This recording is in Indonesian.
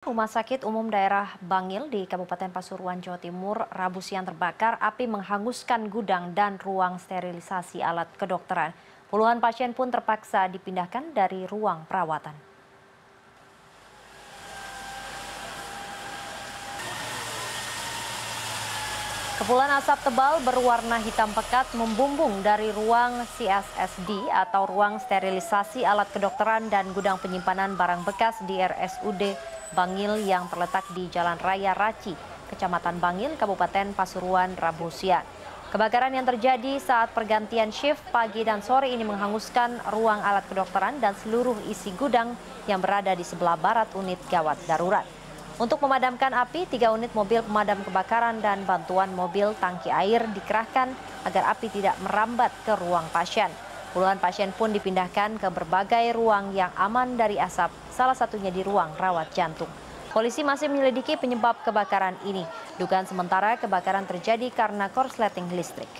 Rumah Sakit Umum Daerah Bangil di Kabupaten Pasuruan, Jawa Timur, Rabu siang terbakar, api menghanguskan gudang dan ruang sterilisasi alat kedokteran. Puluhan pasien pun terpaksa dipindahkan dari ruang perawatan. Kepulan asap tebal berwarna hitam pekat membumbung dari ruang CSSD atau ruang sterilisasi alat kedokteran dan gudang penyimpanan barang bekas di RSUD Bangil yang terletak di Jalan Raya Raci, Kecamatan Bangil, Kabupaten Pasuruan, Rabu siang. Kebakaran yang terjadi saat pergantian shift pagi dan sore ini menghanguskan ruang alat kedokteran dan seluruh isi gudang yang berada di sebelah barat unit gawat darurat. Untuk memadamkan api, tiga unit mobil pemadam kebakaran dan bantuan mobil tangki air dikerahkan agar api tidak merambat ke ruang pasien. Puluhan pasien pun dipindahkan ke berbagai ruang yang aman dari asap, salah satunya di ruang rawat jantung. Polisi masih menyelidiki penyebab kebakaran ini. Dugaan sementara kebakaran terjadi karena korsleting listrik.